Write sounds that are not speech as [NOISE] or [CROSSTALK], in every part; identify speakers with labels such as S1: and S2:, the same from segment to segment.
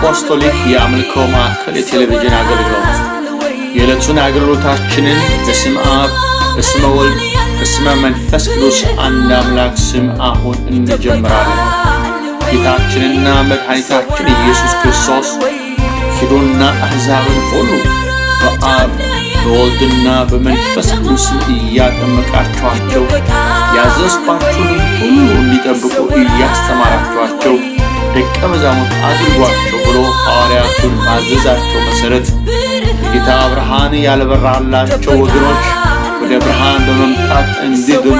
S1: አፖስቶሊክ የአምልኮ ማዕከል የቴሌቪዥን አገልግሎት የዕለቱን አገልግሎታችንን በስም አብ በስመ ወልድ በስመ መንፈስ ቅዱስ አንድ አምላክ ስም አሁን እንጀምራለን። ጌታችንና መድኃኒታችን ኢየሱስ ክርስቶስ ሂዱና አሕዛብን ሁሉ በአብ በወልድና በመንፈስ ቅዱስ እያጠመቃችኋቸው ያዘዝኳችሁን ሁሉ እንዲጠብቁ እያስተማራችኋቸው ደቀ መዛሙርት አድርጓቸው ብሎ ሐዋርያቱን ባዘዛቸው መሠረት የጌታ ብርሃን ያልበራላቸው ወገኖች ወደ ብርሃን በመምጣት እንዲድኑ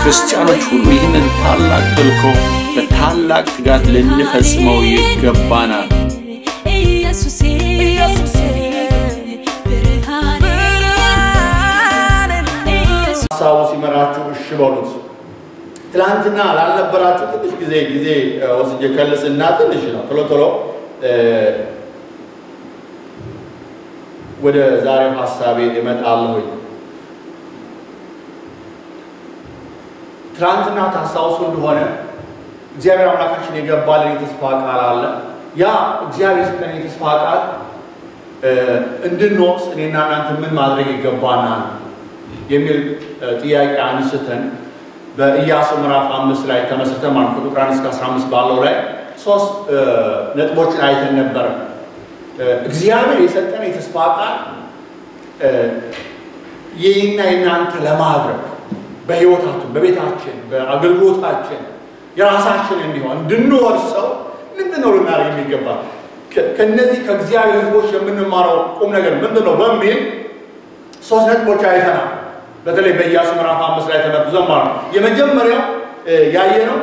S1: ክርስቲያኖች ሁሉ ይህንን ታላቅ ተልእኮ በታላቅ ትጋት ልንፈጽመው ይገባናል።
S2: ሀሳቡ ሲመራችሁ እሺ በሉት። ትላንትና ላልነበራችሁ ትንሽ ጊዜ ጊዜ ወስጄ ከልስና ትንሽ ነው ቶሎ ቶሎ ወደ ዛሬው ሀሳቤ እመጣለሁኝ። ትናንትና ታስታውሱ እንደሆነ እግዚአብሔር አምላካችን የገባልን የተስፋ ቃል አለ። ያ እግዚአብሔር የሰጠን የተስፋ ቃል እንድንወቅስ እኔና እናንተ ምን ማድረግ ይገባናል የሚል ጥያቄ አንስተን በኢያሱ ምዕራፍ አምስት ላይ ተመስርተን ማለት ከቁጥር አንድ እስከ አስራ አምስት ባለው ላይ ሶስት ነጥቦችን አይተን ነበረ። እግዚአብሔር የሰጠን የተስፋ ቃል የእኛ የእናንተ ለማድረግ በሕይወታችን፣ በቤታችን፣ በአገልግሎታችን የራሳችን እንዲሆን እንድንወርሰው ምንድን ልናደርግ የሚገባ ከእነዚህ ከእግዚአብሔር ሕዝቦች የምንማረው ቁም ነገር ምንድን በሚል ሶስት ነጥቦች አይተናል። በተለይ በኢያሱ ምዕራፍ አምስት ላይ ተመርኩዘን ማለት ነው። የመጀመሪያው ያየነው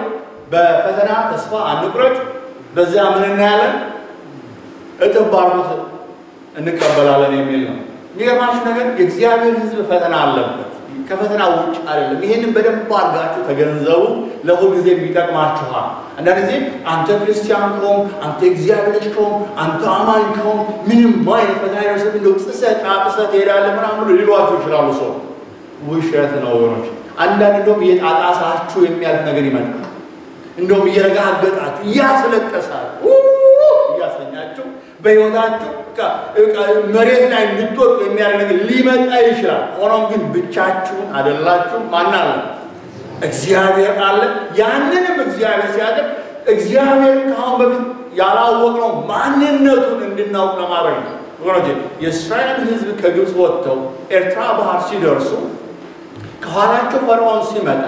S2: በፈተና ተስፋ አንቁረጥ፣ በዚያ ምን እናያለን? እጥፍ ባርኮት እንቀበላለን የሚል ነው። የሚገርማችሁ ነገር የእግዚአብሔር ሕዝብ ፈተና አለበት፣ ከፈተና ውጭ አይደለም። ይህንን በደንብ አድርጋችሁ ተገንዘቡ። ለሁል ጊዜ ይጠቅማችኋል። አንዳንድ ጊዜ አንተ ክርስቲያን ከሆን አንተ እግዚአብሔር ልጅ ከሆን አንተ አማኝ ከሆን ምንም አይነት ፈተና ይደርስብ እንደው ጥሰህ ጣጥሰህ ትሄዳለህ ምናምን ሊሏችሁ ይችላሉ ሰው ውሸት ነው ወገኖች። አንዳንድ እንደውም እየጣጣሳችሁ የሚያልፍ ነገር ይመጣል። እንደውም እየረጋገጣችሁ እያስለቀሳችሁ እያሰኛችሁ በሕይወታችሁ መሬት ላይ እንድትወጡ የሚያደርግ ነገር ሊመጣ ይችላል። ሆኖም ግን ብቻችሁን አይደላችሁ። ማን አለ? እግዚአብሔር አለ። ያንንም እግዚአብሔር ሲያደርግ እግዚአብሔርን ከአሁን በፊት ያላወቅነው ማንነቱን እንድናውቅ ለማድረግ ነው። ወገኖቼ የእስራኤል ሕዝብ ከግብፅ ወጥተው ኤርትራ ባህር ሲደርሱ ከኋላቸው ፈርዖን ሲመጣ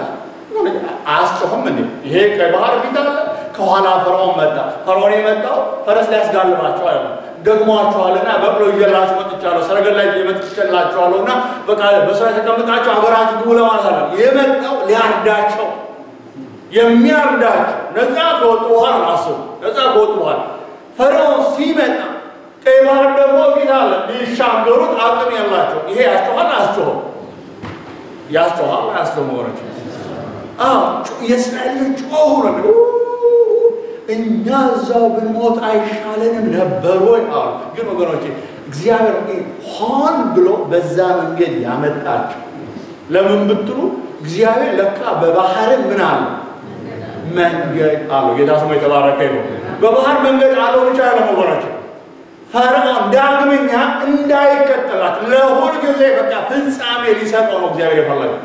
S2: አያስጮህም እንዴ? ይሄ ቀይ ባህር ፊት አለ፣ ከኋላ ፈርዖን መጣ። ፈርዖን የመጣው ፈረስ ሊያስጋልባቸው አለ ደግሟቸዋልና በቅሎ ይዤላችሁ መጥቻለሁ፣ ሰረገላ ይዤ መጥቼላችኋለሁ እና በቃ በስራ ተቀምጣችሁ ሀገራችሁ ግቡ የመጣው ሊያርዳቸው የሚያርዳቸው ነፃ ከወጡ በኋላ አስቡ። ነፃ ከወጡ በኋላ ፈርዖን ሲመጣ ቀይ ባህር ደግሞ ፊት አለ። ሊሻገሩት አቅም የላቸው። ይሄ ያስጮኋል አያስጮህም? ያስጮኋል አያስጮህም? ወገኖች የእስራኤል ጮሁ ነው እኛ እዛው ብንሞት አይሻለንም ነበር ወይ አሉ። ግን ወገኖቼ እግዚአብሔር ሆን ብሎ በዛ መንገድ ያመጣቸው ለምን ብትሉ እግዚአብሔር ለካ በባህርን ምን አለ መንገድ አለው። ጌታ ስሙ የተባረከ ይሁን። በባህር መንገድ አለው ብቻ ወገኖቼ ፈርዖን ዳግመኛ እንዳይከተላት ለሁል ጊዜ በቃ ፍጻሜ ሊሰጠው ነው እግዚአብሔር የፈለገው።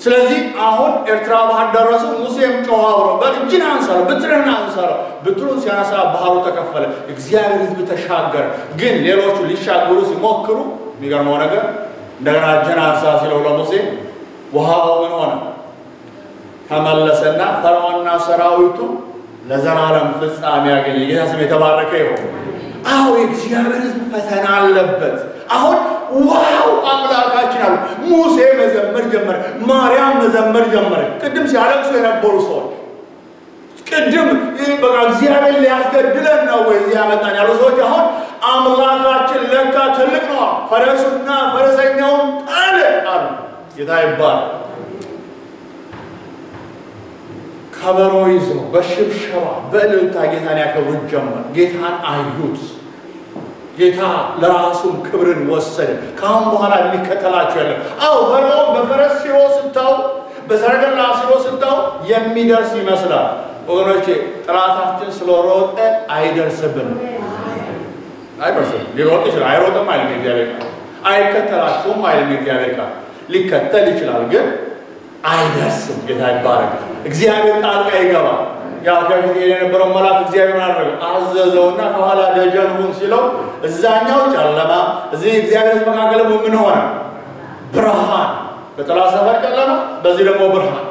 S2: ስለዚህ አሁን ኤርትራ ባህር ደረሱ። ሙሴም ጮኸ አብሮ በል እጅን አንሳረው፣ ብትርህን አንሳረው። ብትሩን ሲያነሳ ባህሩ ተከፈለ፣ እግዚአብሔር ሕዝብ ተሻገረ። ግን ሌሎቹ ሊሻገሩ ሲሞክሩ የሚገርመው ነገር እንደገና እጅን አንሳ ሲለው ለሙሴ ውሃው ምን ሆነ? ተመለሰና ፈርዖንና ሰራዊቱ ለዘላለም ፍጻሜ ያገኘ። ጌታ ስም የተባረከ ይሁን። አዎ የእግዚአብሔር ሕዝብ ፈተና አለበት። አሁን ዋው አምላካችን አሉ። ሙሴ መዘመር ጀመረ፣ ማርያም መዘመር ጀመረ። ቅድም ሲያለቅሱ የነበሩ ሰዎች ቅድም በቃ እግዚአብሔር ሊያስገድለን ነው ወይ እዚህ ያመጣን ያሉ ሰዎች አሁን አምላካችን ለካ ትልቅ ነው፣ ፈረሱና ፈረሰኛውን ጣለ አሉ። ጌታ ይባላል። ከበሮ ይዘው በሽብሸባ በእልልታ ጌታን ያከብሩት ጀመር። ጌታን አዩት። ጌታ ለራሱም ክብርን ወሰደ። ከአሁን በኋላ የሚከተላቸው የለም። አው ፈርዖን በፈረስ ሲሮ ስታው፣ በሰረገላ ሲሮ ስታው የሚደርስ ይመስላል። ወገኖቼ ጠላታችን ስለሮጠ አይደርስብንም። አይደርስም። ሊሮጥ ይችላል። አይሮጥም አይልም የእግዚአብሔር ቃል። አይከተላችሁም አይልም የእግዚአብሔር ቃል። ሊከተል ይችላል ግን አይደርስም። ጌታ ይባረክ። እግዚአብሔር ጣልቃ ይገባል። ያው ከፊት የነበረው መልአክ እግዚአብሔር አደረገው አዘዘውና ከኋላ ደጀን ሲለው እዛኛው ጨለማ፣ እዚህ እግዚአብሔር መካከል ምን ሆነ? ብርሃን። በጥላ ሰፈር ጨለማ፣ በዚህ ደግሞ ብርሃን።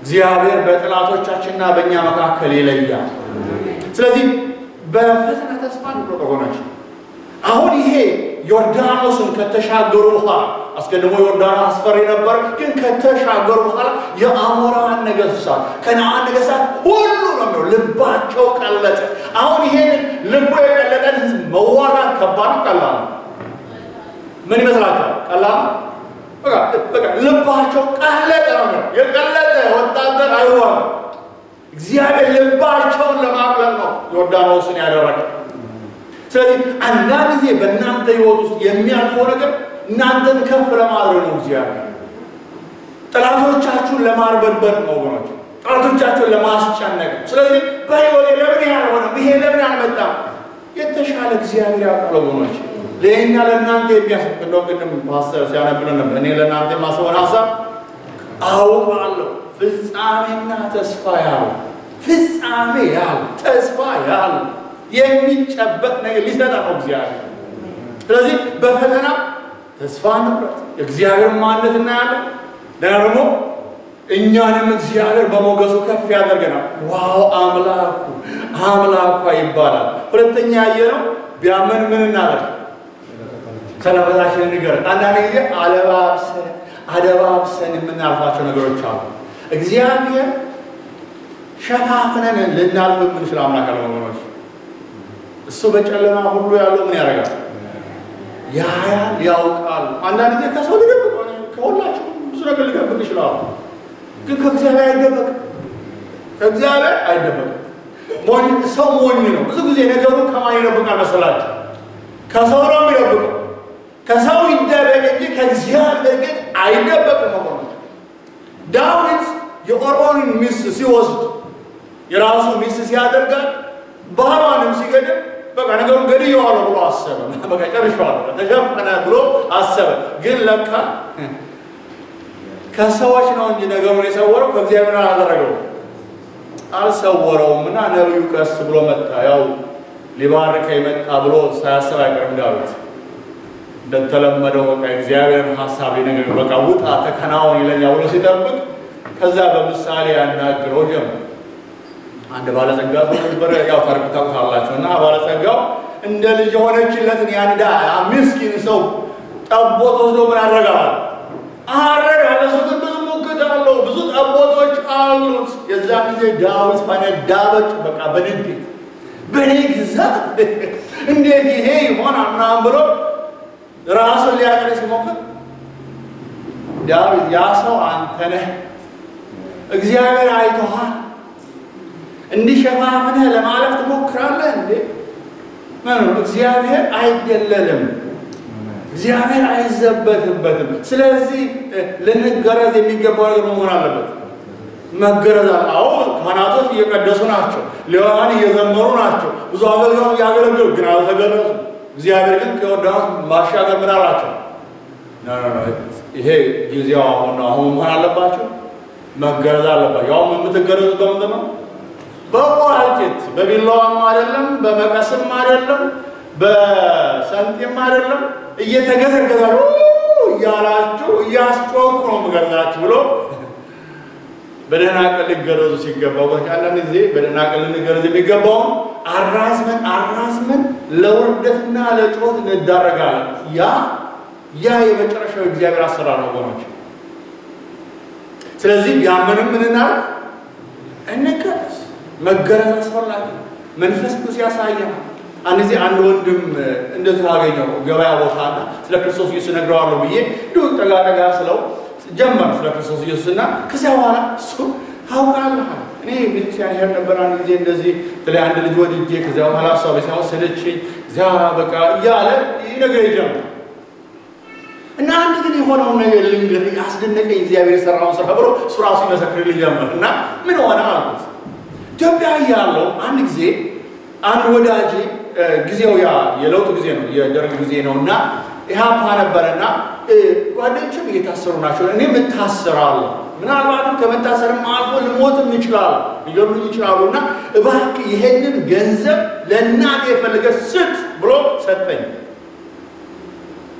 S2: እግዚአብሔር በጠላቶቻችንና በእኛ መካከል ይለያል። ስለዚህ በፈተና ተስፋ ሆነች። አሁን ይሄ ዮርዳኖስን ከተሻገሩ በኋላ አስቀድሞ ዮርዳኖስ አስፈሪ ነበር፣ ግን ከተሻገሩ በኋላ የአሞራውያን ነገሥታት ከነዓን ነገሥታት ሁሉ ነው ልባቸው ቀለጠ። አሁን ይሄን ልቡ የቀለጠን ህዝብ መዋጋት ከባድ? ቀላል? ምን ይመስላችኋል? ቀላል ልባቸው ቀለጠ ነው የቀለጠ ወታደር አይዋጋም። እግዚአብሔር ልባቸውን ለማቅለጥ ነው ዮርዳኖስን ያደረገ። ስለዚህ አንዳንድ ጊዜ በእናንተ ህይወት ውስጥ የሚያልፈው ነገር እናንተን ከፍ ለማድረግ ነው። እግዚአብሔር ጠላቶቻችሁን ለማርበድበድ ነው ወገኖች፣ ጠላቶቻችሁን ለማስጨነቅ። ስለዚህ በህይወቴ ለምን ያልሆነም ይሄ ለምን አልመጣም? የተሻለ እግዚአብሔር ያውቃል ወገኖች። ለእኛ ለእናንተ የሚያስ እንደው ቅድም ፓስተር ሲያነብልን ነበር። እኔ ለእናንተ የማስበውን ሀሳብ አውቃለሁ። ፍጻሜና ተስፋ ያለው ፍጻሜ ያለው ተስፋ ያለው የሚጨበጥ ነገር ሊሰጠ ነው እግዚአብሔር። ስለዚህ በፈተና ተስፋ ንብረት የእግዚአብሔር ማንነት እናያለን። ደግሞ እኛንም እግዚአብሔር በሞገሱ ከፍ ያደርገናል። ዋው አምላኩ አምላኳ ይባላል። ሁለተኛ ያየነው ቢያመን ምን እናደርግ ከለበታችን ንገር። አንዳንድ ጊዜ አለባብሰን አደባብሰን የምናልፋቸው ነገሮች አሉ። እግዚአብሔር ሸፋፍነን ልናልፍ የምንችል አምላክ አለ ወገኖች። እሱ በጨለማ ሁሉ ያለው ምን ያደርጋል? ያያል፣ ያውቃል። አንዳንድ ጊዜ ከሰው ሊደብቅ ከሁላችሁ ብዙ ነገር ሊደብቅ ይችላሉ፣ ግን ከእግዚአብሔር አይደበቅም። ከእግዚአብሔር አይደበቅም። ሰው ሞኝ ነው። ብዙ ጊዜ ነገሩ ከማን ይደብቃል መሰላችሁ? ከሰው ነው የሚደብቀው። ከሰው ይደበቅ እንጂ ከእግዚአብሔር ግን አይደበቅም። ወገኖች ዳዊት የኦርዮንን ሚስት ሲወስድ የራሱ ሚስት ሲያደርጋት ባሏንም ሲገድል በቃ ነገሩን ገድየዋለሁ ብሎ አሰበ። [LAUGHS] በቃ ጨርሼዋለሁ ተሸፈነ ብሎ አሰበ። ግን ለካ ከሰዎች ነው እንጂ ነገሩን የሰወረው ከእግዚአብሔር አላደረገው አልሰወረውም። እና ነቢዩ ቀስ ብሎ መጣ። ያው ሊባርከኝ መጣ ብሎ ሳያስብ አይቀርም ዳዊት እንደተለመደው በቃ እግዚአብሔርን ሀሳብ ሊነግር በቃ ውጣ ተከናወን ይለኛል ብሎ ሲጠብቅ ከዛ በምሳሌ ያናግረው ጀመር። አንድ ባለጸጋ ሰው ነበረ። ያው ታሪክ ታውቃላችሁ። እና ባለጸጋው እንደ ልጅ የሆነችለትን ያንዳ ምስኪን ሰው ጠቦት ወስዶ ምን? አረደ። እሱ ግን ብዙ ሙግት አለው፣ ብዙ ጠቦቶች አሉት። የዛ ጊዜ ዳዊት ፈነዳበጭ። በቃ በንዴት በእኔ ግዛት እንዴት ይሄ ይሆናል ምናምን ብሎ ራሱን ሊያቀር ሲሞክር ዳዊት ያ ሰው አንተ ነህ፣ እግዚአብሔር አይቶሃል እንዲሸፋፍነህ ለማለፍ ትሞክራለህ እንዴ? እግዚአብሔር አይደለልም፣ እግዚአብሔር አይዘበትበትም። ስለዚህ ልንገረዝ የሚገባው ነገር መሆን አለበት። መገረዝ አዎ ካህናቶች እየቀደሱ ናቸው፣ ሌዋውያን እየዘመሩ ናቸው፣ ብዙ አገልጋዮች እያገለገሉ ግን አልተገረዙም። እግዚአብሔር ግን ከዮርዳኖስ ማሻገር ምን አላቸው? ይሄ ጊዜው አሁን አሁን መሆን አለባቸው፣ መገረዝ አለባቸው። ያውም የምትገረዙት በምንድን ነው? በቋልጭት በቢላዋም አይደለም፣ በመቀስም አይደለም፣ በሰንጤም አይደለም። እየተገዘገዛሉ እያላችሁ እያስጮኩ ነው የምገርዛችሁ ብሎ በደህና ቀን ሊገረዙ ሲገባው አንዳንድ ጊዜ በደህና ቀን ልንገረዝ የሚገባውን አራዝመን አራዝመን ለውርደትና ለጩኸት እንዳረጋለን። ያ ያ የመጨረሻው እግዚአብሔር አሰራር ነው ወገኖች። ስለዚህ ቢያመንም ምን እናድርግ? መገረዝ አስፈላጊ መንፈስ ቅዱስ ያሳየናል። አንድ ጊዜ አንድ ወንድም እንደዚሁ አገኘው ገበያ ቦታና ስለ ክርስቶስ ኢየሱስ እነግረዋለሁ ብዬ እንዲሁ ጠጋ ስለው ጀመር ስለ ክርስቶስ ኢየሱስ እና ከዚያ በኋላ እሱ ታውቃለህ እኔ ቤተክርስቲያን ሄድ ነበር አንድ ጊዜ እንደዚህ ስለ አንድ ልጅ ወድጄ ከዚያ በኋላ እሷ ቤተሰብ ወሰደችኝ እዚያ በቃ እያለ ነገር ጀመር። እና አንድ ግን የሆነውን ነገር ልንገር አስደነቀኝ። እግዚአብሔር የሰራውን ስራ ብሎ እሱ ራሱ ይመሰክርልኝ ጀመር እና ምን ሆነ አልኩት ኢትዮጵያ ያለው አንድ ጊዜ አንድ ወዳጅ ጊዜው ያ የለውጥ ጊዜ ነው፣ የደርግ ጊዜ ነው እና ኢህአፓ ነበረና ጓደኞችም እየታሰሩ ናቸው። እኔም እታሰራለሁ፣ ምናልባትም ከመታሰርም አልፎ ልሞትም ይችላሉ፣ ሊገሉኝ ይችላሉ እና እባክህ ይሄንን ገንዘብ ለእናቴ የፈለገ ስጥ ብሎ ሰጠኝ።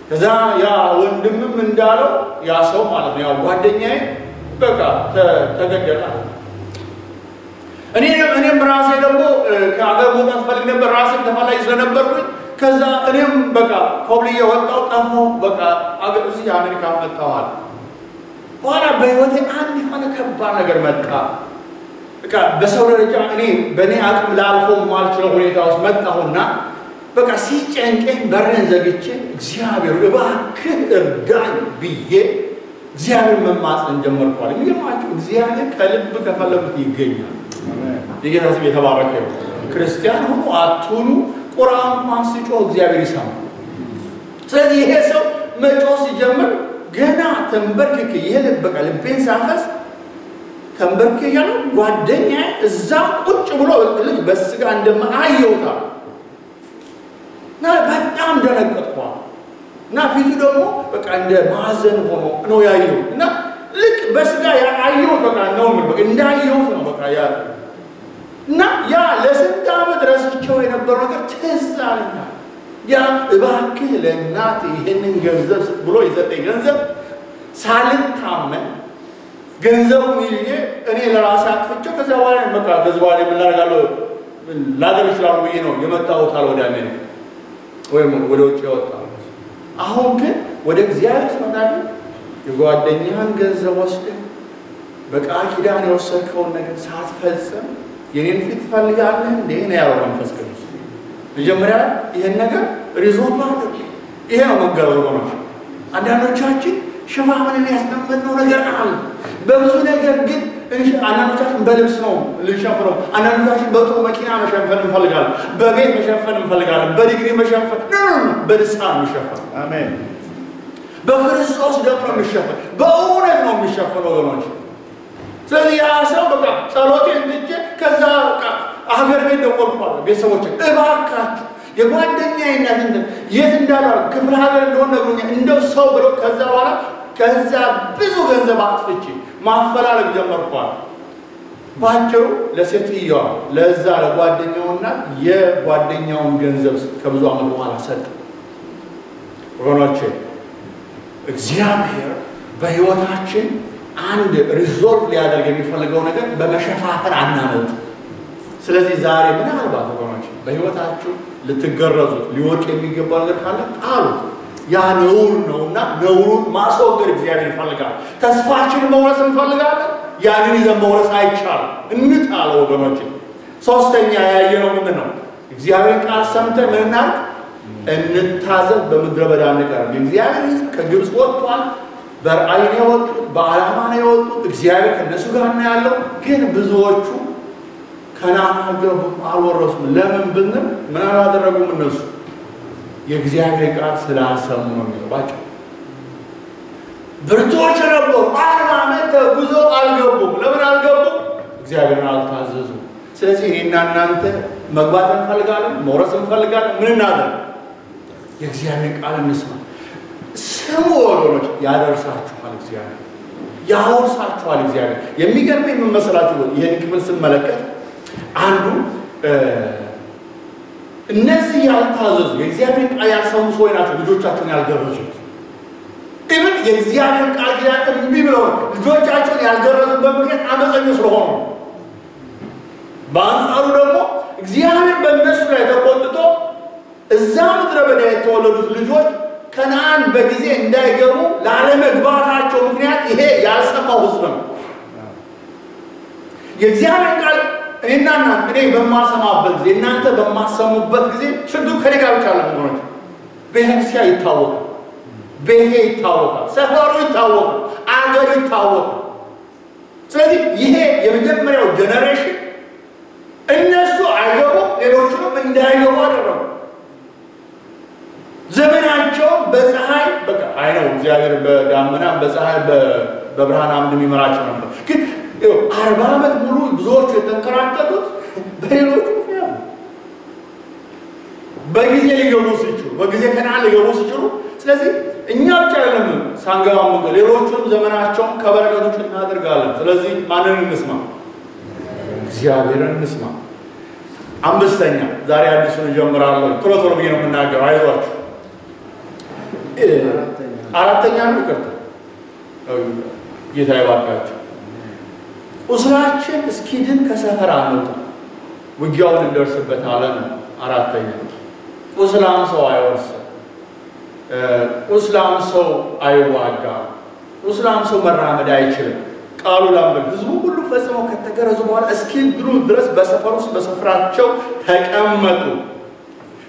S2: ከዛ ያ ወንድምም እንዳለው ያ ሰው ማለት ነው ያው ጓደኛዬ በቃ ተገደለ። እኔ እኔም ራሴ ደግሞ ከአገር መውጣት ፈልግ ነበር። ራሴም ተፈላጊ ስለነበርኩኝ ከዛ እኔም በቃ ኮብልዬ ወጣሁ፣ ጠፋሁ። በቃ አገር እዚህ አሜሪካ መጣኋል። በኋላ በህይወቴ አንድ የሆነ ከባድ ነገር መጣ። በቃ በሰው ደረጃ እኔ በእኔ አቅም ላልፈው ማልችለው ሁኔታ ውስጥ መጣሁና በቃ ሲጨንቀኝ በሬን ዘግቼ እግዚአብሔር እባክህ እርዳኝ ብዬ እግዚአብሔር መማፀን ጀመርኳል። የሚገርማችሁ እግዚአብሔር ከልብ ከፈለጉት ይገኛል። የጌታ ስም የተባረከ ክርስቲያን ሁኑ አትሁኑ፣ ቁርአን እንኳን ሲጮህ እግዚአብሔር ይሰማል። ስለዚህ ይሄ ሰው መጮህ ሲጀምር ገና ተንበርክኬ ይሄ በቃ ልቤን ሳፈስ ተንበርክኬ እያለሁ ጓደኛዬ እዛ ቁጭ ብሎ ልክ በስጋ እንደማ እና በጣም ደነገጥኳል። እና ፊቱ ደግሞ በቃ እንደ ማዘን ሆኖ ነው ያየሁት እና ልክ በስጋ አየሁት በቃ ነው እንዳየሁት ነው በቃ ያ እና ያ ለስንት ዓመት ረስቸው የነበረው ነገር ትዝ አለኝ። ያ እባክህ ለእናት ይህንን ገንዘብ ብሎ የሰጠኝ ገንዘብ ሳልታመን ገንዘቡን ይዤ እኔ ለራሴ አጥፍቼው ከዚያ በኋላ በቃ ከዚህ በኋላ የምናደርጋለሁ ላገር ይችላሉ ብዬ ነው የመጣሁት ወደ አሜሪካ ወይም ወደ ውጭ ያወጣ አሁን ግን ወደ እግዚአብሔር ስመጣ የጓደኛህን ገንዘብ ወስደህ በቃል ኪዳን የወሰድከውን ነገር ሳትፈጽም የኔን ፊት ትፈልጋለህ እንዴ ነው ያለው መንፈስ ቅዱስ። መጀመሪያ ይህን ነገር resolve አድርግ። ይሄ ነው መገረዝ ወገኖች አንዳንዶቻችን ሽፋፍንን ያስቀመጥነው ነገር አለ። በብዙ ነገር ግን አንዳንዶቻችን በልብስ ነው ልንሸፍነው። አንዳንዶቻችን በጥሩ መኪና መሸፈን እንፈልጋለን። በቤት መሸፈን እንፈልጋለን። በዲግሪ መሸፈን በልሳን መሸፈን
S3: አሜን።
S2: በክርስቶስ ደግሞ ነው የሚሸፈን። በእውነት ነው የሚሸፈን ወገኖች። ስለዚህ ያ ሰው በቃ ጸሎቴን ትቼ ከዛ ሀገር ቤት ደወልኳለሁ። ቤተሰቦች እባካችሁ የጓደኛ ይነት የት እንዳለ ክፍለ ሀገር እንደሆነ ነግሮኛል። እንደው ሰው ብሎ ከዛ በኋላ ከዛ ብዙ ገንዘብ አጥፍቼ ማፈላለግ ጀመርኳል። ባጭሩ ለሴትየዋ ለዛ ለጓደኛውና የጓደኛውን ገንዘብ ከብዙ ዓመት በኋላ ሰጠ። ወገኖቼ እግዚአብሔር በሕይወታችን አንድ resolve ሊያደርግ የሚፈልገው ነገር በመሸፋፈን አናመጥ። ስለዚህ ዛሬ ምናልባት ወገኖች በሕይወታችሁ ልትገረዙት ሊወድቅ የሚገባው ነገር ካለ ጣሉት። ያ ነውር ነውና ነውሩን ማስወገድ እግዚአብሔር ይፈልጋል። ተስፋችን መውረስ እንፈልጋለን። ያንን ይዘን መውረስ አይቻልም። እንጣለው ወገኖች። ሶስተኛ ያየነው ምንድን ነው? እግዚአብሔር ቃል ሰምተን ምን እናድርግ? እንታዘዝ፣ በምድረ በዳ እንቀር። የእግዚአብሔር ሕዝብ ከግብፅ ወጥቷል። በራእይ ነው የወጡት፣ በዓላማ ነው የወጡት። እግዚአብሔር ከእነሱ ጋር ነው ያለው። ግን ብዙዎቹ ከነዓን አልገቡም፣ አልወረሱም። ለምን ብንል ምን አላደረጉም እነሱ የእግዚአብሔር ቃል ስላልሰሙ ነው የሚገባቸው። ብርቶች ነበሩ። አርባ ዓመት ተጉዞ አልገቡም። ለምን አልገቡም? እግዚአብሔርን አልታዘዙም። ስለዚህ እኔና እናንተ መግባት እንፈልጋለን፣ መውረስ እንፈልጋለን። ምን እናደርግ? የእግዚአብሔር ቃል እንስማ። ስሙ ወገኖች፣ ያደርሳችኋል እግዚአብሔር፣ ያወርሳችኋል እግዚአብሔር። የሚገርመኝ ምን መሰላችሁ? ይህን ክፍል ስመለከት አንዱ እነዚህ ያልታዘዙ የእግዚአብሔር ቃል ያልሰሙ ሰዎች ናቸው ልጆቻቸውን ያልገረዙት። even የእግዚአብሔር ቃል ኪዳን እምቢ ብለው ልጆቻቸውን ያልገረዙበት ምክንያት አመፀኞች ስለሆኑ፣ በአንጻሩ ደግሞ እግዚአብሔር በእነሱ ላይ ተቆጥቶ እዛ ምድረ በዳ የተወለዱት ልጆች ከነዓን በጊዜ እንዳይገቡ ላለመግባታቸው ምክንያት ይሄ ያልሰማው ሕዝብ ነው። የእግዚአብሔር ቃል እኔና እናንተ እኔ በማሰማበት ጊዜ እናንተ በማሰሙበት ጊዜ ችግሩ ከኔ ጋር ብቻ አለ ሆኖች ቤተክርስቲያን ይታወቃል፣ ቤቴ ይታወቃል፣ ሰፈሩ ይታወቃል፣ አገሩ ይታወቃል። ስለዚህ ይሄ የመጀመሪያው ጀኔሬሽን እነሱ አይገቡም፣ ሌሎቹንም እንዳይገቡ አደረጉ። ዘመናቸውን በፀሐይ በቃ አይ ነው እግዚአብሔር በዳመና በፀሐይ በብርሃን አምድ የሚመራቸው ነበር አርባ ዓመት ሙሉ ብዙዎቹ የተንከራተቱት ሌሎቹ ያሉ በጊዜ ሊገቡ ሲችሉ በጊዜ ከነዓን ሊገቡ ሲችሉ፣ ስለዚህ እኛ ብቻ አይደለም ሳንገባ መንገ ሌሎቹም ዘመናቸውን ከበረከቶች እናደርጋለን። ስለዚህ ማንን እንስማ? እግዚአብሔርን እንስማ። አምስተኛ ዛሬ አዲሱን እጀምራለሁ። ቶሎ ቶሎ ብዬ ነው የምናገረው፣ አይዟችሁ። አራተኛ ነው ይቅርታ፣ ጌታ ይባርካቸው። ቁስላችን እስኪድን ከሰፈር አንውጣ፣ ውጊያውን እንደርስበታለን። አራተኛ ቁስላም ሰው አይወርስም። ቁስላም ሰው አይዋጋ። ቁስላም ሰው መራመድ አይችልም። ቃሉ ላምበል ህዝቡ ሁሉ ፈጽመው ከተገረዙ በኋላ እስኪድኑ ድረስ በሰፈር ውስጥ በስፍራቸው ተቀመጡ።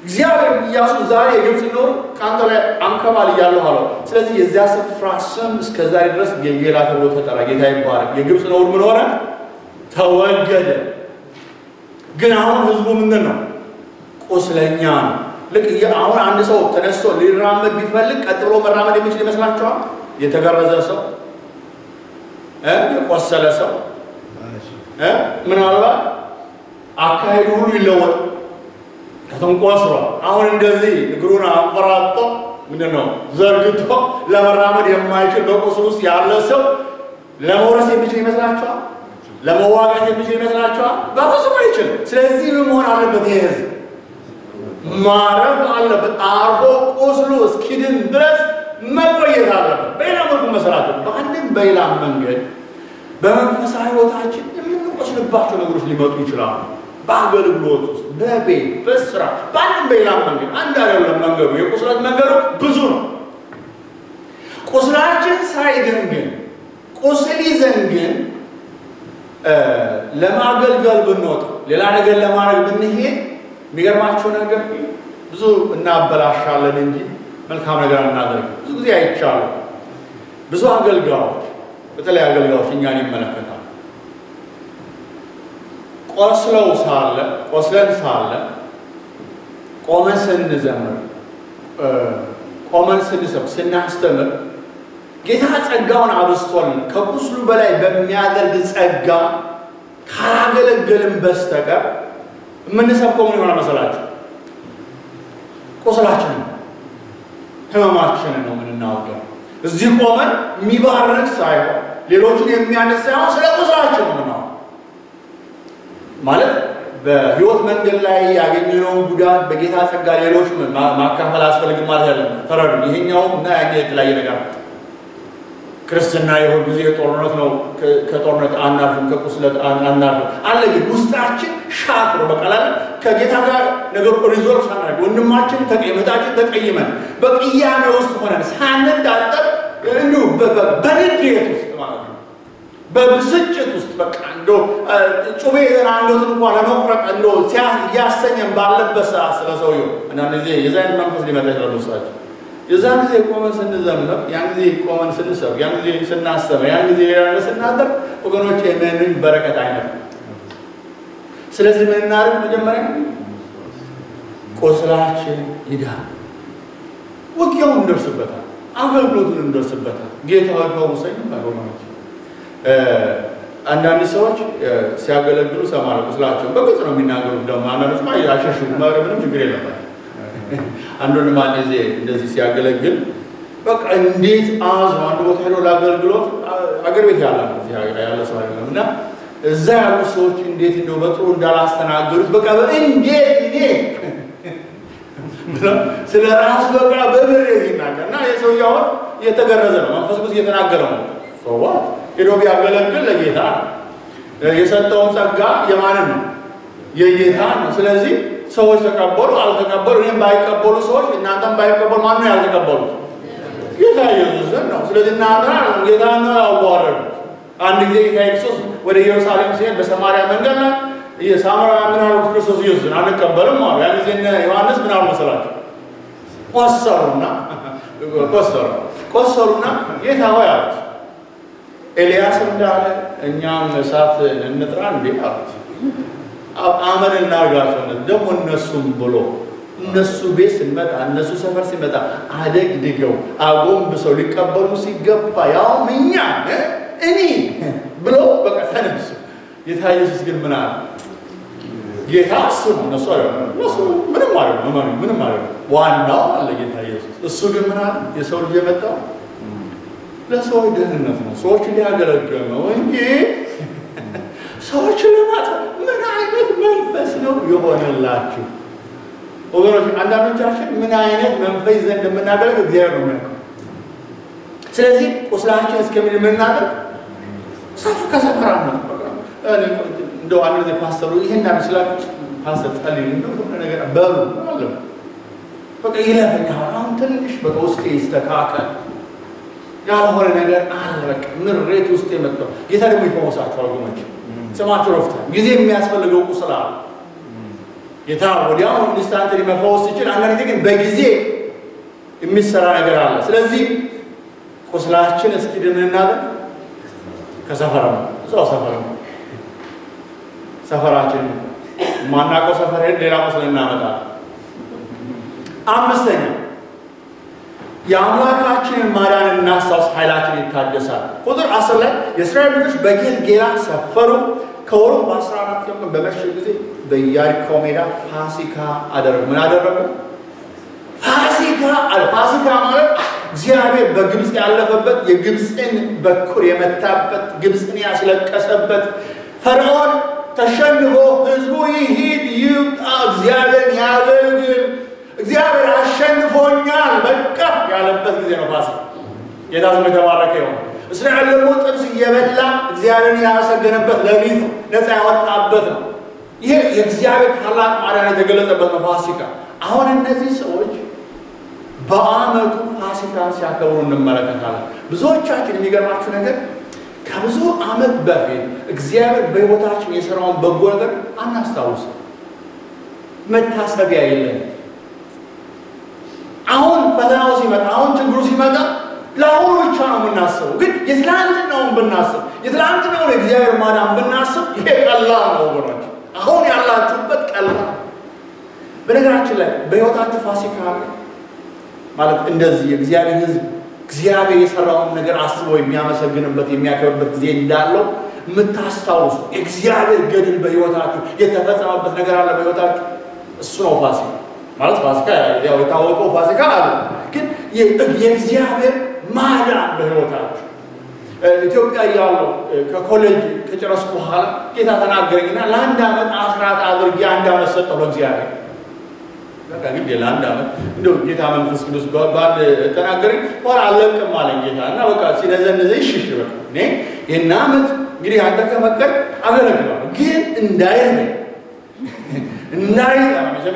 S2: እግዚአብሔር ኢያሱ ዛሬ የግብፅ ኖር ከአንተ ላይ አንከባል እያለሁ አለው። ስለዚህ የዚያ ስፍራ ስም እስከ ዛሬ ድረስ ጌልጌላ ተብሎ ተጠራ። ጌታ ይባላል። የግብፅ ኖር ምን ሆነ? ተወገደ። ግን አሁን ህዝቡ ምንድን ነው? ቁስለኛ ነው። ልክ አሁን አንድ ሰው ተነስቶ ሊራመድ ቢፈልግ ቀጥ ብሎ መራመድ የሚችል ይመስላችኋል? የተገረዘ ሰው የቆሰለ ሰው ምናልባት አካሄዱ ሁሉ ይለወጥ ከተንቆስሯል። አሁን እንደዚህ እግሩን አንፈራጦ ምንድን ነው ዘርግቶ ለመራመድ የማይችል በቁስል ውስጥ ያለ ሰው ለመውረስ የሚችል ይመስላችኋል? ለመዋጋት የሚችል ይመስላችኋል? በፍጹም አይችልም። ስለዚህ ምን መሆን አለበት? ይሄ ህዝብ ማረፍ አለበት። አርፎ ቁስሉ እስኪድን ድረስ መቆየት አለበት። በሌላ መልኩ መሰራት በአንድም በሌላ መንገድ በመንፈሳዊ ህይወታችን የምንቆስልባቸው ነገሮች ሊመጡ ይችላሉ። በአገልግሎት ውስጥ፣ በቤት፣ በስራ በአንድም በሌላ መንገድ አንድ አይደለም መንገዱ። የቁስለት መንገዱ ብዙ ነው። ቁስላችን ሳይድን ግን ቁስል ይዘን ግን ለማገልገል ብንወጣ ሌላ ነገር ለማድረግ ብንሄድ የሚገርማቸው ነገር ብዙ እናበላሻለን እንጂ መልካም ነገር እናደርግ። ብዙ ጊዜ አይቻሉ። ብዙ አገልጋዮች በተለይ አገልጋዮች እኛን ይመለከታል። ቆስለው ሳለ ቆስለን ሳለ ቆመን ስንዘምር፣ ቆመን ስንሰብ፣ ስናስተምር ጌታ ጸጋውን አብስቶልን ከቁስሉ በላይ በሚያደርግ ጸጋ ካላገለገልን በስተቀር የምንሰብከው ምን ይሆናል መሰላችሁ? ቁስላችንን ህመማችንን ነው የምንናወቀው። እዚህ ቆመን የሚባርክ ሳይሆን ሌሎቹን የሚያነስ ሳይሆን ስለ ቁስላችን ነው ማለት በህይወት መንገድ ላይ ያገኘነውን ጉዳት በጌታ ጸጋ ሌሎች ማካፈል አያስፈልግም ማለት ያለ ተረዱ። ይሄኛው እና ያኛ የተለያየ ነገር ነው። ክርስትና የሁል ጊዜ ጦርነት ነው። ከጦርነት አናርፍም፣ ከቁስለት አናርፍም አለ። ግን ውስጣችን ሻክሮ በቀላል ከጌታ ጋር ነገሩ resolve ሳናደርግ ወንድማችን ተቀይመታችን ተቀይመን በቅያሜ ውስጥ ሆነን ሳንታጠብ እንዲሁ በንዴት ውስጥ ማለት ነው፣ በብስጭት ውስጥ በቃ እንዶ ጩቤ ይዘን አንገቱን እንኳ ለመቁረጥ እንዶ እያሰኘን ባለበት ሰዓት ስለ ሰውየው አንዳንድ ጊዜ የዛ አይነት መንፈስ ሊመጣ ይችላል ውስጣችን የዛን ጊዜ ቆመን ስንዘምር፣ ያን ጊዜ ቆመን ስንሰብ፣ ያን ጊዜ ስናስተምር፣ ያን ጊዜ ያለ ስናደር ወገኖች የምንን በረከት አይነት ስለዚህ ምን እናደርግ? መጀመሪያ ቁስላችን ይዳን፣ ውጊያውን እንደርስበታል፣ አገልግሎቱን እንደርስበታል። ጌታ ፈውሰኝ ወገኖች። አንዳንድ ሰዎች ሲያገለግሉ ሰማለ ቁስላቸውን በግልጽ ነው የሚናገሩት። ደግሞ አንዳንዶች አሸሹ ምንም ችግር የለባቸው አንድ ወንድም ጊዜ እንደዚህ ሲያገለግል በቃ እንዴት አዝ አንድ ቦታ ሄዶ ለአገልግሎት አገር ቤት ያለ ያለ ሰው አይደለም እና እዛ ያሉ ሰዎች እንዴት እንደው በጥሩ እንዳላስተናገዱት በቃ እንዴት እኔ ስለ ራሱ በቃ በምሬት ይናገር እና የሰውዬ አሁን እየተገረዘ ነው። መንፈስ ቅዱስ እየተናገረ ነው። ሰዋ ሄዶ ቢያገለግል ለጌታ የሰጠውን ጸጋ የማንን ነው? የጌታ ነው። ስለዚህ ሰዎች ተቀበሉ አልተቀበሉ፣ እኔም ባይቀበሉ ሰዎች እናንተም ባይቀበሉ ማን ነው ያልተቀበሉት? ጌታ ኢየሱስን ነው። ስለዚህ እናንተ ጌታ ነው ያዋረዱት። አንድ ጊዜ ጌታ ኢየሱስ ወደ ኢየሩሳሌም ሲሄድ በሰማርያ መንገድ ላይ የሳምራውያን ምን አሉት? ክርስቶስ ኢየሱስን አንቀበልም አሉ። ያን ጊዜ ዮሐንስ ምን መሰላቸው? ቆሰሩና ቆሰሩ ቆሰሩና ጌታ ሆይ አሉት፣ ኤልያስ እንዳለ እኛም እሳት እንጥራ እንዴ አሉት። አመን እናርጋቸው ደግሞ እነሱም ብሎ እነሱ ቤት ስንመጣ እነሱ ሰፈር ሲመጣ አደግድገው አጎንብሰው ሊቀበሉ ሲገባ ያውም እኛ እኔ ብሎ በቃ ተነሱ። ጌታ ኢየሱስ ግን ምን አለ? ጌታ እሱ ነው፣ እነሱ አይደለም። እነሱ ምንም አይደለም፣ ምንም አይደለም። ዋናው አለ ጌታ ኢየሱስ። እሱ ግን ምን አለ? የሰው ልጅ የመጣው ለሰዎች ደህንነት ነው፣ ሰዎች ሊያገለግል ነው እንጂ ሰዎችን ለማጥፋት ምን አይነት መንፈስ ነው የሆነላችሁ? ወገኖች አንዳንዶቻችን ምን አይነት መንፈስ ይዘን እንደምናደርግ እግዚአብሔር ነው የሚያውቀው። ስለዚህ ቁስላችን እስከምን የምናደርግ? ሰፍ ከሰፈራ ነው እንደው አንድ ጊዜ ፓስተሩ ይሄን አመስላችሁ ፓስተር ጸልይ ነገር በሉ አለ። በቃ ይለፈኛ አሁን ትንሽ በቃ ውስጤ ይስተካከል ያልሆነ ነገር አለ። በቃ ምሬት ውስጥ የመጣው ጌታ ደግሞ ይፈወሳቸዋል ወገኖች። ስማቸው ረፍታ ጊዜ የሚያስፈልገው ቁስል አለ። ጌታ ወዲያው ኢንስታንት መፈወስ ሲችል አንዳንድ ጊዜ ግን በጊዜ የሚሰራ ነገር አለ። ስለዚህ ቁስላችን እስኪድን እናለን ከሰፈር ነው። እዛው ሰፈር ነው። ሰፈራችን ማናውቀው ሰፈር ሄድ ሌላ ቁስል እናመጣለን። አምስተኛ የአምላካችንን ማዳን እናስታውስ ኃይላችን ይታደሳል። ቁጥር አስር ላይ የእስራኤል ልጆች በጌልጌላ ሰፈሩ። ከወሩ በአስራ አራት ቀን በመሸ ጊዜ በኢያሪኮ ሜዳ ፋሲካ አደረጉ ምን አደረጉ? ፋሲካ አለ። ፋሲካ ማለት እግዚአብሔር በግብፅ ያለፈበት የግብፅን በኩር የመታበት ግብፅን ያስለቀሰበት ፈርዖን ተሸንፎ ህዝቡ ይሂድ ይውጣ እግዚአብሔር ያገልግል እግዚአብሔር አሸንፎኛል። በቃ ያለበት ጊዜ ነው ፋሲካ። ጌታ ስሙ የተባረከ ይሆን እስራኤል ደግሞ ጥብስ እየበላ እግዚአብሔርን ያመሰገነበት ሌሊት ነፃ ያወጣበት ነው። ይህ የእግዚአብሔር ታላቅ ማዳን የተገለጸበት ነው ፋሲካ። አሁን እነዚህ ሰዎች በአመቱ ፋሲካን ሲያከብሩ እንመለከታለን። ብዙዎቻችን የሚገርማችሁ ነገር ከብዙ አመት በፊት እግዚአብሔር በህይወታችን የሰራውን በጎ ነገር አናስታውስም። መታሰቢያ የለን አሁን ፈተናው ሲመጣ አሁን ችግሩ ሲመጣ ለአሁኑ ብቻ ነው የምናስበው። ግን የትላንትናውን ብናስብ የትላንትናውን የእግዚአብሔር ማዳን ብናስብ ይሄ ቀላል ነው ወገኖች። አሁን ያላችሁበት ቀላል በነገራችን ላይ በህይወታችሁ ፋሲካ ማለት እንደዚህ የእግዚአብሔር ህዝብ እግዚአብሔር የሰራውን ነገር አስቦ የሚያመሰግንበት የሚያከብርበት ጊዜ እንዳለው የምታስታውሱ የእግዚአብሔር ገድል በህይወታችሁ የተፈጸመበት ነገር አለ በህይወታችሁ እሱ ነው ፋሲካ ማለት ፋሲካ ያው የታወቀው ፋሲካ አለ። ግን የእግዚአብሔር ማዳን በህይወታችሁ ኢትዮጵያ እያለሁ ከኮሌጅ ከጨረስኩ በኋላ ጌታ ተናገረኝና ለአንድ ዓመት አስራት አድርጌ አንድ ዓመት ሰጠሁ ለእግዚአብሔር። በቃ ግድ ለአንድ ዓመት እንደው ጌታ መንፈስ ቅዱስ ባል ተናገረኝ። በኋላ አለቅም አለኝ ጌታ እና በቃ ሲነዘንዘ ይሽሽ በቃ እኔ ይህን ዓመት እንግዲህ አንተ ከፈቀድ አገለግላለሁ ግን እንዳይርመኝ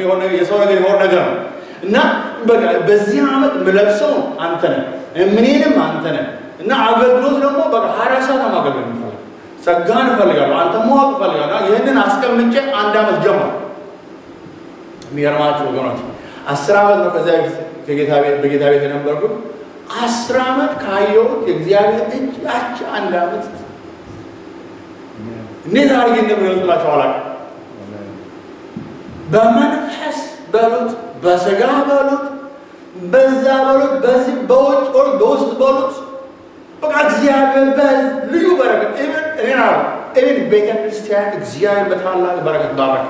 S2: የሆነ የሰው ነገር የሆነ ነገር ነው። እና በቃ በዚህ ዓመት የምለብሰው አንተ ነህ ምኔንም አንተ ነህ። እና አገልግሎት ደግሞ በቃ ሀያ ሰዓት ማገልገል የምፈልግ ጸጋን እፈልጋለሁ አንተ ማወቅ እፈልጋለሁ። ይህንን አስቀምጬ አንድ ዓመት ጀመር የሚገርማችሁ ወገኖች አስር ዓመት ነው ከዚያ በጌታ ቤት የነበርኩት። አስር ዓመት ካየሁት የእግዚአብሔር እጅ ያች አንድ ዓመት እንዴት አድርጌ እንደምገልጽላቸው አላውቅም በመንፈስ በሉት በስጋ በሉት በዛ በሉት በዚህ በውጭ በሉት በውስጥ በሉት። በቃ እግዚአብሔር በልዩ በረከት። እኔን አሉ even ቤተ ክርስቲያን እግዚአብሔር በታላቅ በረከት ባረከ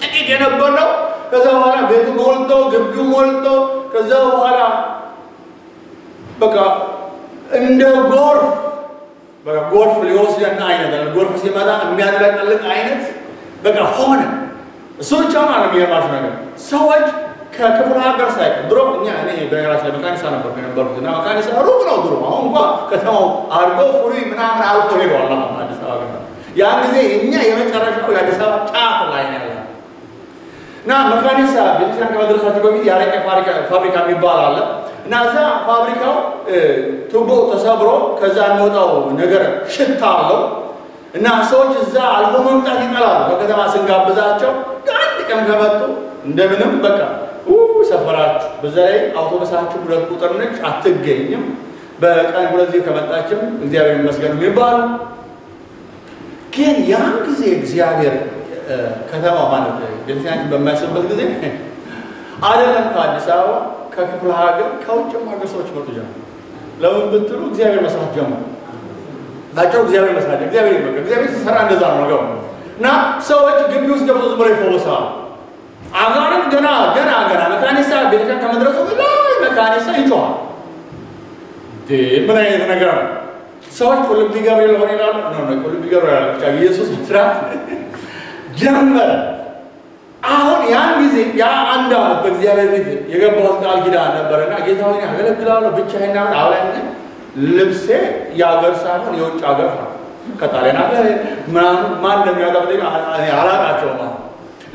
S2: ጥቂት የነበረው ከዛ በኋላ ቤቱ ሞልቶ ግቢው ሞልቶ ከዛ በኋላ በቃ እንደ ጎርፍ በቃ ጎርፍ ሊወስደን አይነት ጎርፍ ሲመጣ የሚያጥለቀልቅ አይነት በቃ ሆነ እሱ ብቻ ማለት የሚገርማችሁ ነገር። ሰዎች ከክፍለ ሀገር ሳይቀር ድሮ እኛ እኔ ላይ መካኒሳ ነበር የነበርኩት እና መካኒሳ ሩቅ ነው ድሮ። አሁን እንኳ ከተማው አድጎ ፍሪ ምናምን አልፎ ሄደዋል አሁን አዲስ አበባ ገባ ያን ጊዜ እኛ የመጨረሻው የአዲስ አበባ ጫፍ ላይ ያለ እና መካኒሳ ቤተክርስቲያን ከመድረሳቸው በፊት የአረቄ ፋብሪካ የሚባል አለ። እና እዛ ፋብሪካው ቱቦ ተሰብሮ ከዛ የሚወጣው ነገር ሽታ አለው እና ሰዎች እዛ አልፎ መምጣት ይጠላሉ። በከተማ ስንጋብዛቸው አንድ ቀን ከመጡ እንደምንም በቃ ሰፈራችሁ፣ በዛ ላይ አውቶቡሳችሁ ሁለት ቁጥር ነች፣ አትገኝም። በቀን ሁለት ጊዜ ከመጣችም እግዚአብሔር ይመስገን የሚባሉ ግን ያን ጊዜ እግዚአብሔር ከተማ ማለት ቤተክርስቲያናችን በማይስብበት ጊዜ አይደለም ከአዲስ አበባ ከክፍለ ሀገር ከውጭም ሀገር ሰዎች መጡ ጀመሩ። ለምን ብትሉ እግዚአብሔር መስራት ጀመሩ። ናቸው እግዚአብሔር መስራት እግዚአብሔር ይመካ እግዚአብሔር ሲሰራ እንደዛ ነው ነገሩ እና ሰዎች ግቢ ውስጥ ገብቶ ዝም ብለው ይፈወሳሉ። አጋንንት ገና ገና ገና መካኒሳ ቤተክርስቲያን ከመድረሱ ላይ መካኒሳ ይጮኋል። ምን አይነት ነገር ነው? ሰዎች ቁልቢ ገብርኤል ሆነ ይላሉ። ቁልቢ ገብርኤል ብቻ ኢየሱስ መስራት ጀመረ። አሁን ያን ጊዜ ያ አንድ ዓመት በእግዚአብሔር ቤት የገባሁት ቃል ኪዳን ነበረና ጌታ ሆይ አገለግላለሁ ብቻዬን ናምን አብላኝ ልብሴ የአገር ሳይሆን የውጭ ሀገር ነው። ከጣሊያን ሀገር ምናምን ማን እንደሚያቀብለኝ አላቃቸውም።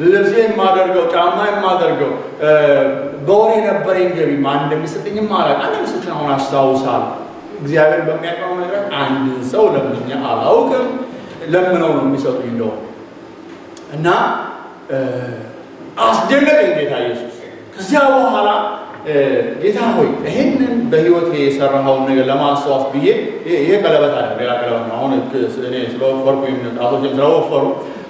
S2: ልብሴ የማደርገው ጫማ የማደርገው በወር የነበረኝ ገቢ ማን እንደሚሰጠኝም አላውቅ። አንዳንድ ሰዎችን አሁን አስታውሳለሁ። እግዚአብሔር በሚያውቀው ነገር አንድን ሰው ለምኛ አላውቅም። ለምነው ነው የሚሰጡኝ እንደው እና አስደነቀኝ ጌታ ኢየሱስ። ከዚያ በኋላ ጌታ ሆይ ይህንን በህይወት የሰራኸውን ነገር ለማስታወስ ብዬ ይሄ ቀለበት አለ፣ ሌላ ቀለበት ነው። አሁን እኔ ስለወፈርኩ ጣቶችም ስለወፈሩ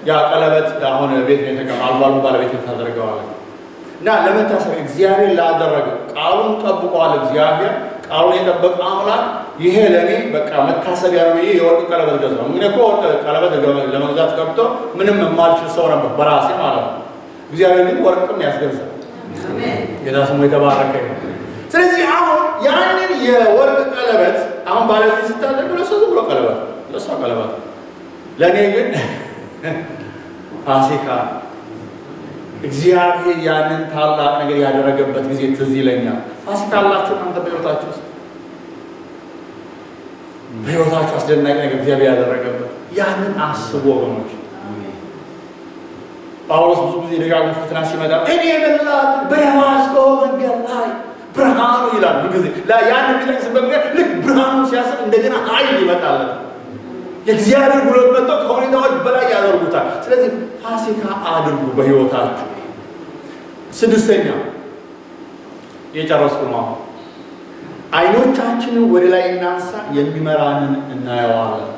S2: ያ ቀለበት አሁን ቤት ነው የተቀመጠው። አልፎ ባለቤት ታደርገዋለች እና ለመታሰብ እግዚአብሔር ላደረገው ቃሉን ጠብቋል። እግዚአብሔር ቃሉን የጠበቀ አምላክ ይሄ ለእኔ በቃ መታሰቢያ ነው ብዬ የወርቅ ቀለበት ምን እኮ ወርቅ ቀለበት ለመግዛት ገብቶ ምንም የማልችል ሰው ነበር በራሴ ማለት ነው። እግዚአብሔር ግን ወርቅም ያስገዛል። ጌታ ስሙ የተባረከ ነው። ስለዚህ አሁን ያንን የወርቅ ቀለበት አሁን ባለቤት ስታደርግ ለሰው ዝም ብሎ ቀለበት ለሷ ቀለበት ለእኔ ግን ፋሲካ እግዚአብሔር ያንን ታላቅ ነገር ያደረገበት ጊዜ ትዝ ይለኛል። ፋሲካ አላችሁ እናንተ በሕይወታችሁ ውስጥ በሕይወታችሁ አስደናቂ ነገር እግዚአብሔር ያደረገበት ያንን አስቡ ወገኖች። ጳውሎስ ብዙ ጊዜ ደጋግሞ ፈተና ሲመጣ እኔ በላት በደማስቆ መንገድ ላይ ብርሃኑ ይላል። ጊዜ ያን የሚጠቅስበት ምክንያት ልክ ብርሃኑ ሲያስብ እንደገና ኃይል ይመጣለት የእግዚአብሔር ጉልበት መጥተው ከሁኔታዎች በላይ ያደርጉታል። ስለዚህ ፋሲካ አድርጉ በሕይወታችሁ። ስድስተኛ የጨረስኩ ነው። አይኖቻችንን ወደ ላይ እናንሳ፣ የሚመራንን እናየዋለን።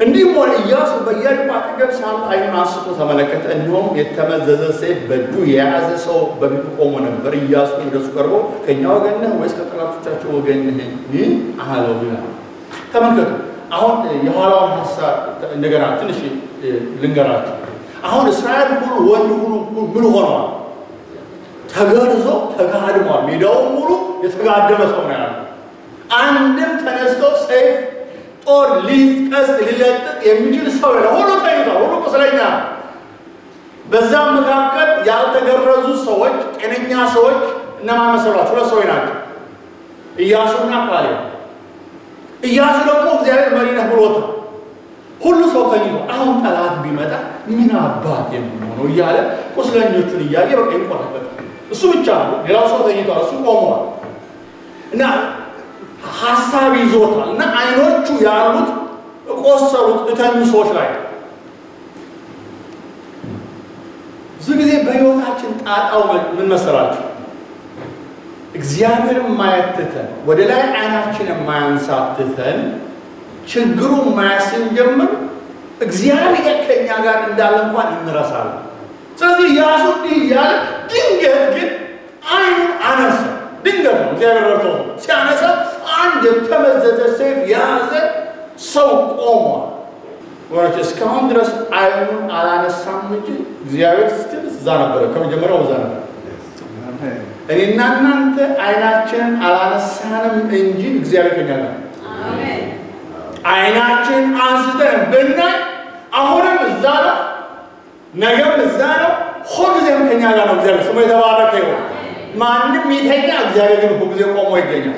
S2: እንዲህም ሆነ ኢያሱ በኢያሪኮ አጠገብ ሳለ ዓይኑን አንስቶ ተመለከተ፣ እነሆም የተመዘዘ ሰይፍ በእጁ የያዘ ሰው በፊቱ ቆሞ ነበር። ኢያሱ ወደሱ ቀርቦ ከእኛ ወገን ነህ ወይስ ከጠላቶቻቸው ወገን ነህ አለው ይላል። ተመልከቱ። አሁን የኋላውን ሀሳብ እንደገና ትንሽ ልንገራቸው። አሁን እስራኤል ሁሉ ወንድ ሁሉ ምን ሆነዋል? ተገርዞ ተጋድሟል። ሜዳውን ሙሉ የተጋደመ ሰው ነው ያለው። አንድም ተነስቶ ሰይፍ ጦር ሊይዝ ቀስት ሊለጥቅ የሚችል ሰው የለ። ሁሉ ተኝቷል። ሁሉ ቁስለኛ ነው። በዛም መካከል ያልተገረዙ ሰዎች፣ ጤነኛ ሰዎች እነማን መሰሏቸው? ሁለት ሰዎች ናቸው፣ ኢያሱና ካሌብ። ኢያሱ ደግሞ እግዚአብሔር መሪ ነህ ብሎታል። ሁሉ ሰው ተኝቶ አሁን ጠላት ቢመጣ ምን አባት የምንሆነው እያለ ቁስለኞቹን እያየ በቃ ይንቆራጠጣል። እሱ ብቻ ነው፣ ሌላው ሰው ተኝቷል፣ እሱ ቆሟል እና ሀሳብ ይዞታል እና አይኖቹ ያሉት ቆሰሉት እተኙ ሰዎች ላይ ብዙ ጊዜ በሕይወታችን ጣጣው ምን መሰላችሁ? እግዚአብሔርን ማየት ትተን ወደ ላይ አይናችን ችግሩን ማየት ስንጀምር እግዚአብሔር ከእኛ ጋር እንዳለ እንኳን እንረሳለን። ስለዚህ ያሱ እንዲህ እያለ ድንገት ግን አይኑን አነሳ። ድንገት ነው እግዚአብሔር ረድቶ ሲያነሳ አንድ የተመዘዘ ሰይፍ የያዘ ሰው ቆሟል። ወራች እስካሁን ድረስ አይኑን አላነሳም እንጂ እግዚአብሔር ስትል እዛ ነበረ፣ ከመጀመሪያው እዛ ነበር። እኔና እናንተ አይናችንን አላነሳንም እንጂ እግዚአብሔር ከኛ ጋር አይናችን አንስተን ብናይ አሁንም እዛ ነው፣ ነገም እዛ ነው፣ ሁልጊዜም ከኛ ጋር ነው። እግዚአብሔር ስሙ የተባረከ ይሆን። ማንም የተኛ እግዚአብሔር ግን ሁልጊዜ ቆሞ ይገኛል።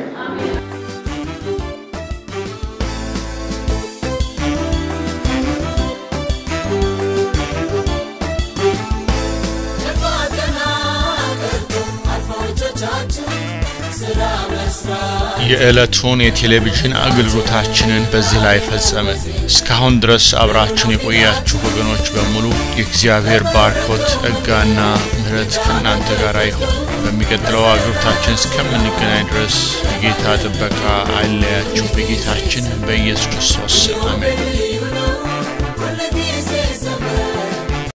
S1: የዕለቱን የቴሌቪዥን አገልግሎታችንን በዚህ ላይ ፈጸምን። እስካሁን ድረስ አብራችሁን የቆያችሁ ወገኖች በሙሉ የእግዚአብሔር ባርኮት ጸጋና ምሕረት ከእናንተ ጋር ይሁን። በሚቀጥለው አገልግሎታችን እስከምንገናኝ ድረስ የጌታ ጥበቃ አይለያችሁ። በጌታችን በኢየሱስ ክርስቶስ አሜን።